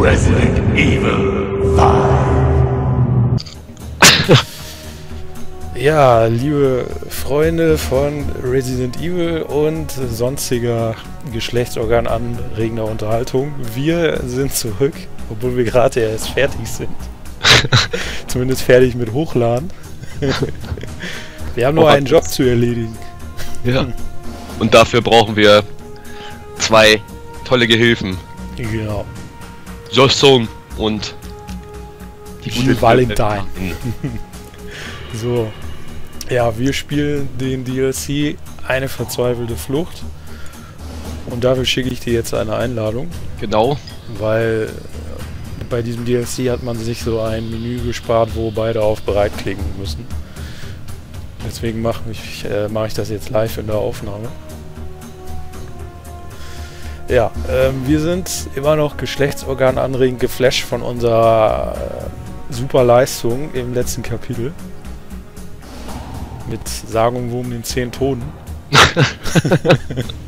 Resident Evil 5. Ja, liebe Freunde von Resident Evil und sonstiger geschlechtsorgananregender Unterhaltung, wir sind zurück, obwohl wir gerade erst fertig sind. Zumindest fertig mit Hochladen. wir haben nur einen Job zu erledigen. Ja. Und dafür brauchen wir zwei tolle Gehilfen. Genau. Josung und die gute Valentine. So. Ja, wir spielen den DLC Eine verzweifelte Flucht. Und dafür schicke ich dir jetzt eine Einladung, Genau. weil bei diesem DLC hat man sich so ein Menü gespart, wo beide auf bereit klicken müssen. Deswegen mache ich, äh, mach ich das jetzt live in der Aufnahme. Ja, ähm, wir sind immer noch geschlechtsorgananregend geflasht von unserer äh, super Leistung im letzten Kapitel. Mit sagenumwobenen 10 Toten.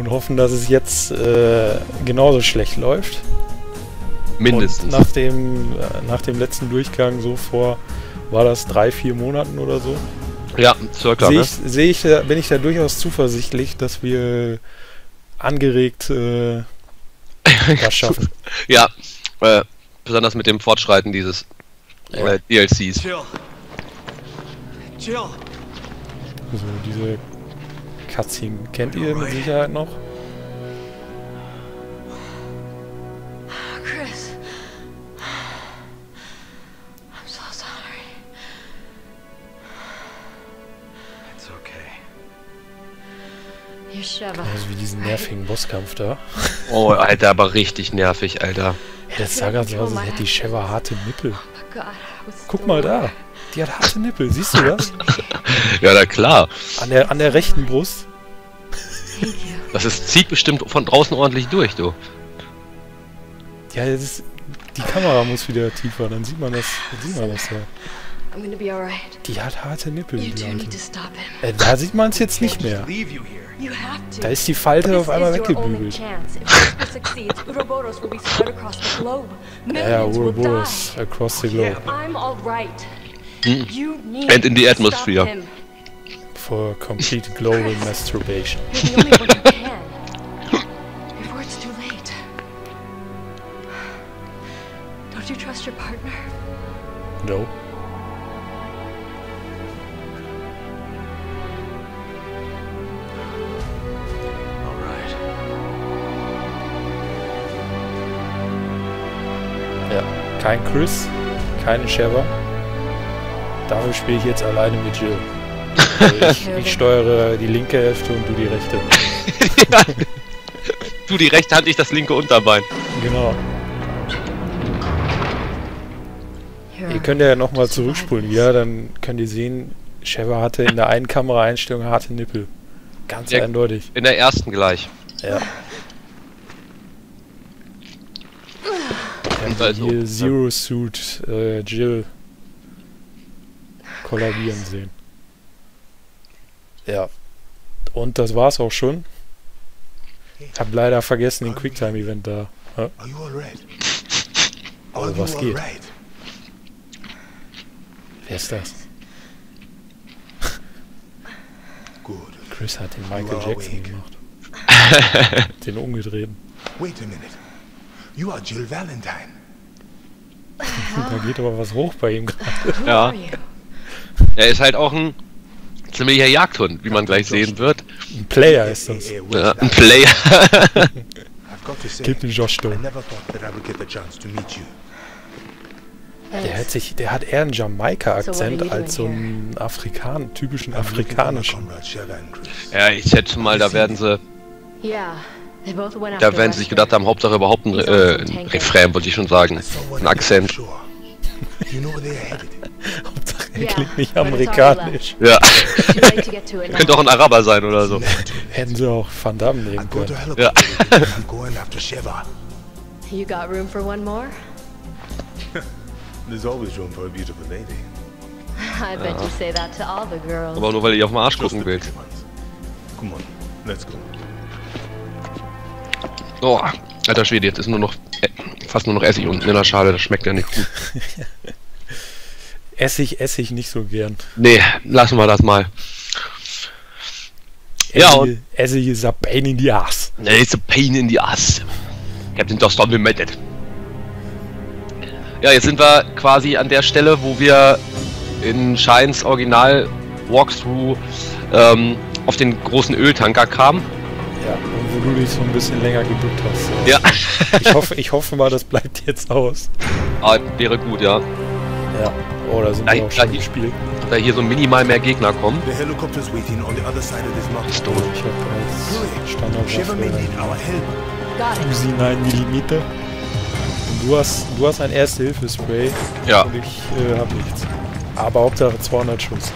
Und hoffen, dass es jetzt äh, genauso schlecht läuft. Mindestens. Und nach dem, äh, nach dem letzten Durchgang so vor, war das drei, vier Monaten oder so, ja, circa, sehe ne? ich, seh ich, da- bin ich da durchaus zuversichtlich, dass wir angeregt äh, was schaffen. Ja. Äh, besonders mit dem Fortschreiten dieses äh, DLCs. Jill. Jill. So, diese Cutscene kennt ihr mit Sicherheit noch. Chris. I'm so sorry. It's okay. You're Sheva. Also wie diesen nervigen Bosskampf da. Oh, Alter, aber richtig nervig, Alter. Ja, das sah so aus, als hätte die Sheva harte Nippel. Oh Guck mal da. Die hat harte Nippel, siehst du das? Ja, na klar. An der, an der rechten Brust. Das ist, zieht bestimmt von draußen ordentlich durch, du. Ja, das ist, die Kamera muss wieder tiefer, dann sieht man das, dann sieht man das ja. Die hat harte Nippel. Äh, da sieht man es jetzt nicht mehr. Da ist die Falte auf einmal weggebügelt. Ja, ja, Ouroboros, across the globe. Mm. And in the atmosphere. For complete global masturbation. Before it's too late. Don't you trust your partner? No. Kein Chris, keine Sheva. Dafür spiele ich jetzt alleine mit Jill. Also ich, ich steuere die linke Hälfte und du die rechte. Du die rechte Hand, ich das linke Unterbein. Genau. Ihr könnt ja nochmal zurückspulen wieder, dann könnt ihr sehen, Sheva hatte in der einen Kameraeinstellung harte Nippel. Ganz Ja. eindeutig. In der ersten gleich. Ja. Und Ja, also, hier Zero Suit äh, Jill kollabieren sehen. Ja. Und das war's auch schon. Ich hab leider vergessen den Quicktime-Event da. Are you alright? Oh, Are was geht? Wer ist das? Chris hat den Michael Jackson gemacht. den umgedrehten. Wait a minute. You are Jill Valentine. Da geht aber was hoch bei ihm gerade. Ja. Er ist halt auch ein ziemlicher Jagdhund, wie man gleich sehen wird. Ein Player ist das. Ja, ein Player. Gib den Josh I Stone. never thought that I would get the chance to meet you. Der hat sich, der hat eher einen Jamaika-Akzent als so einen Afrikan, typischen afrikanischen. ja, ich schätze mal, da werden sie, da werden sie sich gedacht haben, Hauptsache überhaupt ein, äh, ein Refrain, wollte ich schon sagen. Ein Akzent. Klingt nicht amerikanisch. Ja, now. könnte auch ein Araber sein oder so. Hätten sie auch Van Damme nehmen können. Sheva. You got room for one more? There's always room for a beautiful lady. I bet you say that to all the girls. Aber nur weil du auf den Arsch gucken ones. Come on, let's go. Oh, alter Schwede, jetzt ist nur noch äh, fast nur noch Essig unten in der Schale, das schmeckt ja nicht gut. Essig esse ich nicht so gern. Nee, lassen wir das mal. Ja, Essig, und- Essig ist a pain in the ass. It's a pain in the ass. Captain Doston bemeldet. Ja, jetzt sind wir quasi an der Stelle, wo wir in Shines Original Walkthrough ähm, auf den großen Öltanker kamen. Ja, und wo du dich so ein bisschen länger gebückt hast. Ja. Ich hoffe, ich hoffe mal, das bleibt jetzt aus. ah, wäre gut, ja. Ja. Oh, da sind Nein, wir auch schon nein. gespielt. Da hier so minimal mehr Gegner kommen. The helicopter's waiting on the other side of this mountain. Ist tot. Ich habe als Standardwaffe it. Uzi 9 mm. Und du hast, du hast ein Erste-Hilfe-Spray Ja. und ich äh, habe nichts. Aber Hauptsache 200 Schuss.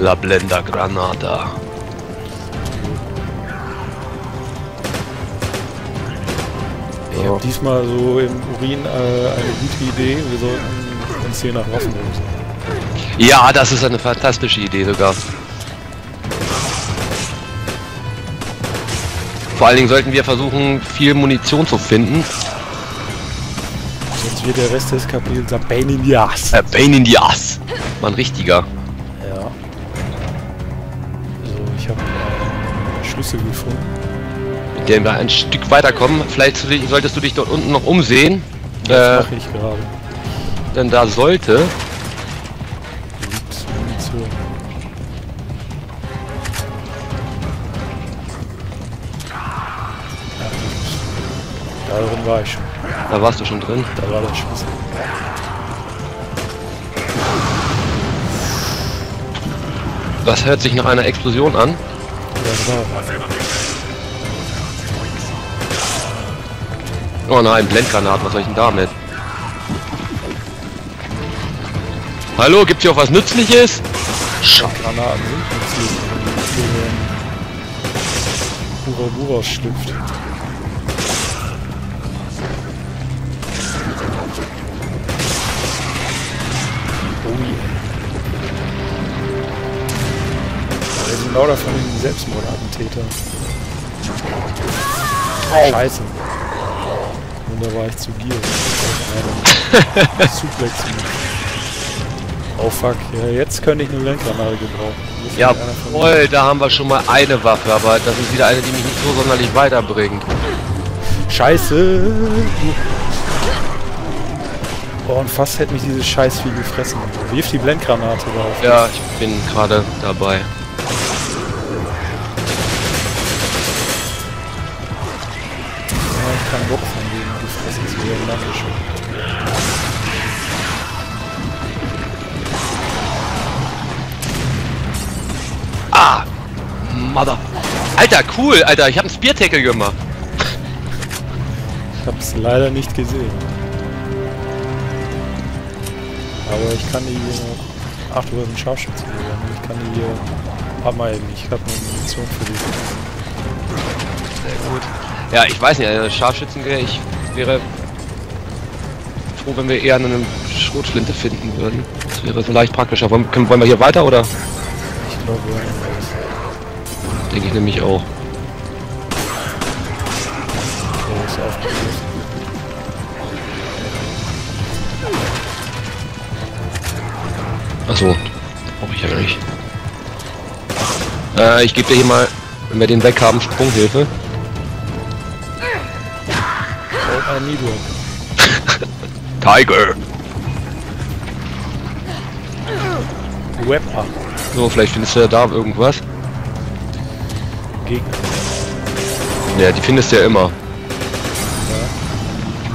La Blender Granata. Ich habe diesmal so im Urin äh, eine gute Idee. Wir sollten uns hier nach Waffen umsehen. Ja, das ist eine fantastische Idee sogar. Vor allen Dingen sollten wir versuchen, viel Munition zu finden. Sonst wird der Rest des Kapitels ein Pain in the Ass. Äh, Pain in the Ass. Mal ein richtiger. Schlüssel gefunden. mit dem wir ein Stück weiterkommen. Vielleicht solltest du dich dort unten noch umsehen. Das Äh, mache ich gerade. denn da sollte. Liegt Munition. Ja, Da drin war ich schon. Da warst du schon drin. Da war der Schlüssel. Das hört sich nach einer Explosion an. Oh nein, Blendgranaten, was soll ich denn damit? Hallo, gibt's hier auch was Nützliches? Granaten nützlich, Bura Bura schlüpft. Wir sind lauter von den Selbstmordattentätern. Scheiße. Und da war ich zu gierig. Suplex. Oh fuck, ja, jetzt könnte ich eine Lenkgranate gebrauchen. Ja, voll, da haben wir schon mal eine Waffe, aber das ist wieder eine, die mich nicht so sonderlich weiterbringt. Scheiße! Oh, und fast hätte mich dieses Scheißvieh gefressen. Wirf die Blendgranate drauf. Ja, ich bin gerade dabei. Kann Bock von denen gefressen zu werden. Dankeschön. Ah! Mother. Alter, cool, Alter, ich habe einen Spear Tackle gemacht. Ich hab's leider nicht gesehen. Aber ich kann die hier noch... Ach, du hast einen Scharfschütze gegangen. Ich kann die hier... Hab nicht. Ich hab nur Munition für die. Sehr gut. Ja, ich weiß nicht, eine Scharfschützengewehr, ich wäre froh, wenn wir eher eine Schrotflinte finden würden. Das wäre vielleicht praktischer. Wollen, können, wollen wir hier weiter oder? Ich glaube, das. Denke ich nämlich auch. Achso, brauche ich ja nicht. Äh, ich gebe dir hier mal, wenn wir den weg haben, Sprunghilfe. Ein Nidwalk. Tiger! Web-Up. So, vielleicht findest du ja da irgendwas. Gegner. Ja, die findest du ja immer.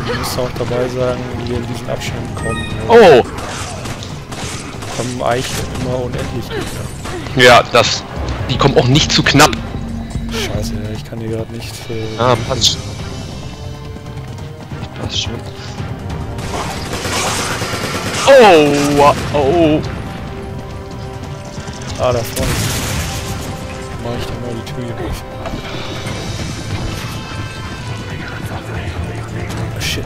Du musst auch dabei sagen, wie wir in diesen Abständen kommen. Oh! Kommen eigentlich immer unendlich Gegner. Ja, das. Die kommen auch nicht zu knapp. Scheiße, ja, ich kann die gerade nicht. Äh, Ah, passt schon. Passt schon. Oh, oh. Ah, da vorne. Mach ich dann mal die Tür hier durch. Oh, shit.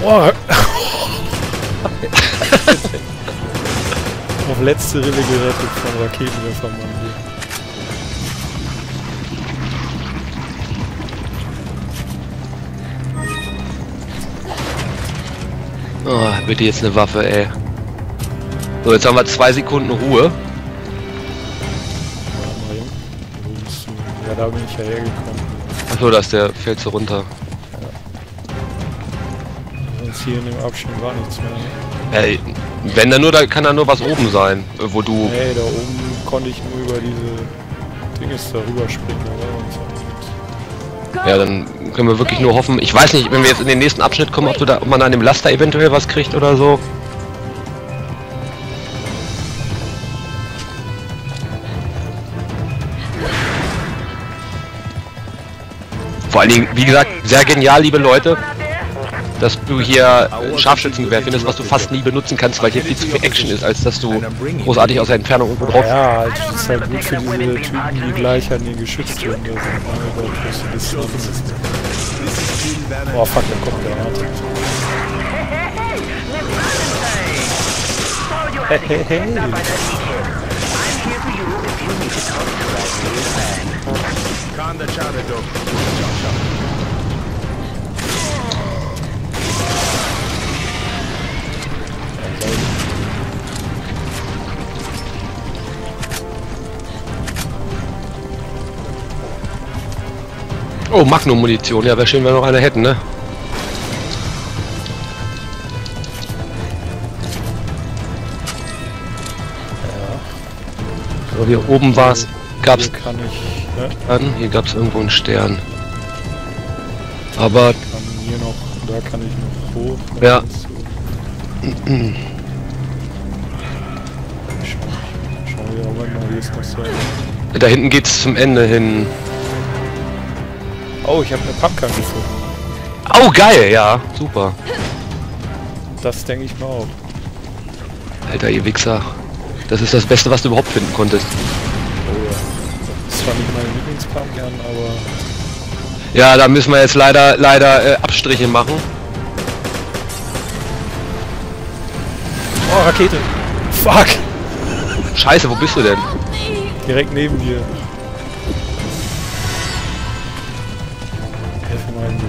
Boah. Auf letzte Rille gerettet von Raketenwerfermann Oh, bitte jetzt eine Waffe, ey. So, jetzt haben wir zwei Sekunden Ruhe. Ja, da bin ich ja hergekommen. Achso, dass der fällt so runter. Sonst hier in dem Abschnitt war nichts mehr. Ey, wenn er nur, da kann er nur was oben sein, wo du. Nee, da oben konnte ich nur über diese Dinges da rüberspringen. Da Ja, dann können wir wirklich nur hoffen. Ich weiß nicht, wenn wir jetzt in den nächsten Abschnitt kommen, ob, da, ob man an dem Laster eventuell was kriegt oder so. Vor allen Dingen, wie gesagt, sehr genial, liebe Leute, dass du hier äh, Scharfschützengewehr findest, was du fast nie benutzen kannst, weil hier viel zu viel Action ist, als dass du großartig aus der Entfernung irgendwo drauf. Ja, halt, das ist halt gut für diese Typen, die gleich an den Geschütztürmen da sind. Das Distanz. Oh fuck, da kommt Granate. Hey, hey, hey. Calm the chowder dog. Oh, Magnum-Munition. Ja, wäre schön, wenn wir noch eine hätten, ne? So, hier oben war's. Gab's Hier kann ich, ne? an. Hier gab's irgendwo einen Stern. Aber Kann hier noch, da kann ich noch hoch. Ja. Da hinten geht's zum Ende hin. Oh, ich habe eine Pumpgun gefunden. Oh, geil, ja. Super. Das denke ich mal auch. Alter, ihr Wichser. Das ist das Beste, was du überhaupt finden konntest. Oh ja. Das ist zwar nicht meine Lieblingspunkgun, aber Ja, da müssen wir jetzt leider, leider äh, Abstriche machen. Oh, Rakete! Fuck! Scheiße, wo bist du denn? Direkt neben dir. Helfe mal in die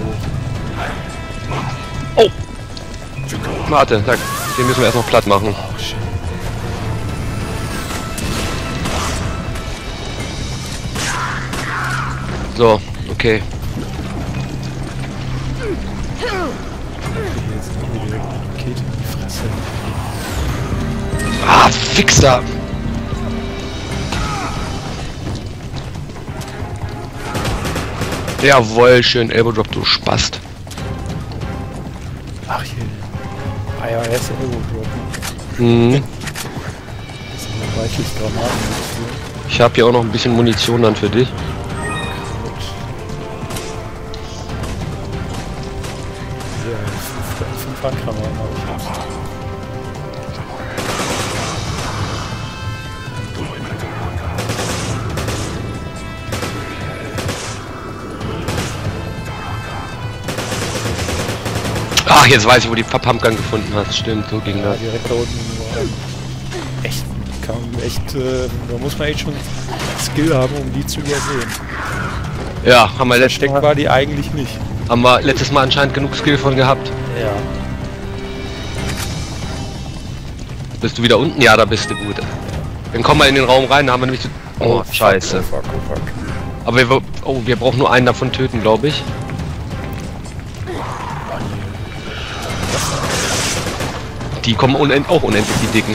Warte, sag, den müssen wir erst noch platt machen. Oh shit. So, okay. Ah, Fixer! Jawohl, schön Elbow Drop, du Spast. Ach hier. Ah ja, er ist Elbow Drop. Hm. Das reichlich Granaten dafür. Ich habe hier auch noch ein bisschen Munition dann für dich. Gut. Ja, fünf, fünf Handgranaten habe ich Ach, jetzt weiß ich, wo die Pumpgun gefunden hast. Stimmt, so ging Ja, das. direkt da unten. Echt, kann echt, äh, da muss man echt schon Skill haben, um die zu übersehen. Ja, haben wir, letztes Versteckt Mal, war die eigentlich nicht. haben wir letztes Mal anscheinend genug Skill von gehabt. Ja. Bist du wieder unten? Ja, da bist du gut. Dann komm mal in den Raum rein, da haben wir nämlich... zu- Oh, scheiße. Oh, fuck, oh, fuck. Aber wir, oh, wir brauchen nur einen davon töten, glaube ich. Die kommen unend auch unendlich, die Dicken.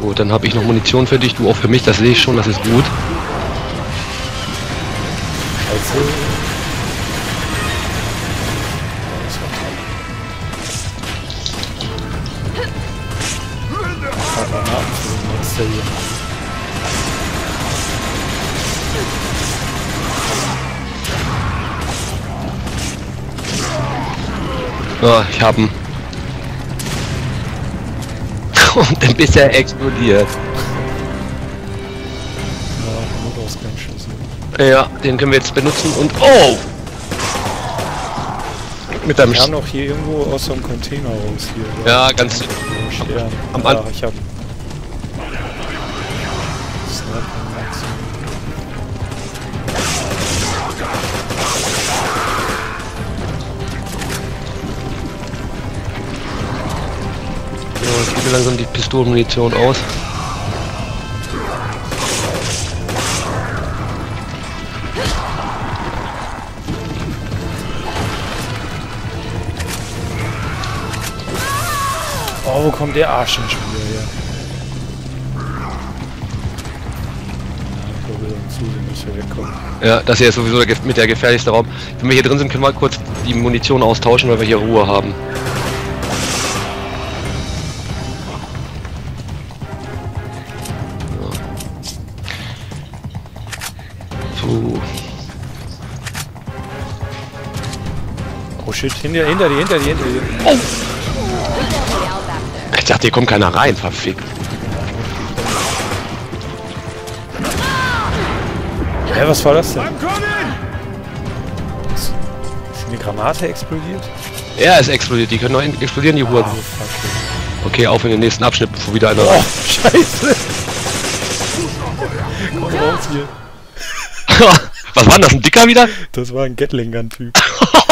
Gut, dann habe ich noch Munition für dich, du auch für mich, das sehe ich schon, das ist gut. Scheiße. Das war toll. Oh, ich hab ihn. Und dann bist er explodiert. Ja. Ja, den können wir jetzt benutzen und... Oh! Mit deinem... Wir haben noch hier irgendwo aus so einem Container raus hier. ja, ganz... Stern. am ja, An- ich hab. Jetzt geht mir langsam die Pistolenmunition aus. Oh, wo kommt der Arsch schon wieder her? Ja, das hier ist sowieso mit der gefährlichste Raum. Wenn wir hier drin sind, können wir kurz die Munition austauschen, weil wir hier Ruhe haben. Shit, hinter, hinter dir, hinter dir, hinter dir. Ich dachte, hier kommt keiner rein, verfickt. Hä, was war das denn? Ist, ist eine Granate explodiert? Er ist explodiert, die können noch explodieren, die Oh, Huren. fuck. Okay, auf in den nächsten Abschnitt, bevor wieder einer Oh, rein. scheiße! Komm raus hier. Was war denn das, ein Dicker wieder? Das war ein Gatling-Gun-Typ.